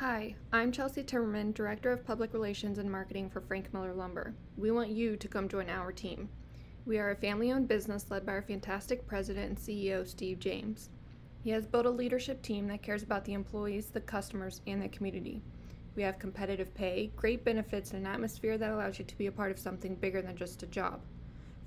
Hi, I'm Chelsea Timmerman, Director of Public Relations and Marketing for Frank Miller Lumber. We want you to come join our team. We are a family owned business led by our fantastic president and CEO, Steve James. He has built a leadership team that cares about the employees, the customers, and the community. We have competitive pay, great benefits, and an atmosphere that allows you to be a part of something bigger than just a job.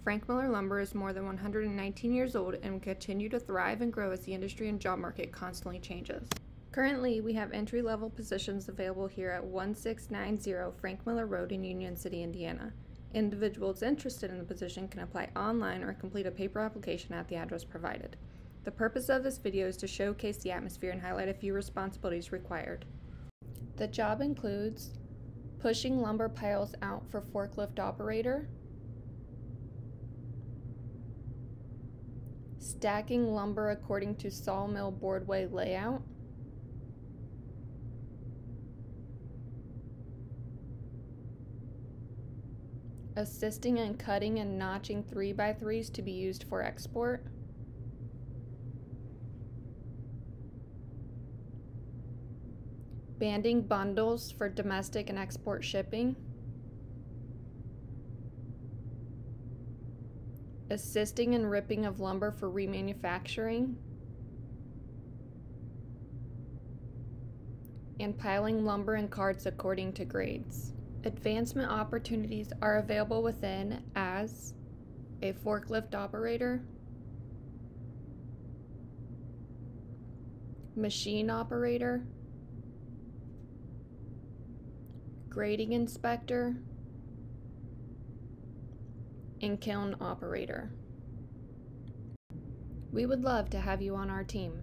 Frank Miller Lumber is more than 119 years old and will continue to thrive and grow as the industry and job market constantly changes. Currently, we have entry level positions available here at 1690 Frank Miller Road in Union City, Indiana. Individuals interested in the position can apply online or complete a paper application at the address provided. The purpose of this video is to showcase the atmosphere and highlight a few responsibilities required. The job includes pushing lumber piles out for forklift operator, stacking lumber according to sawmill boardway layout, assisting in cutting and notching 3x3s to be used for export, banding bundles for domestic and export shipping, assisting in ripping of lumber for remanufacturing, and piling lumber and carts according to grades. Advancement opportunities are available within as a forklift operator, machine operator, grading inspector, and kiln operator. We would love to have you on our team.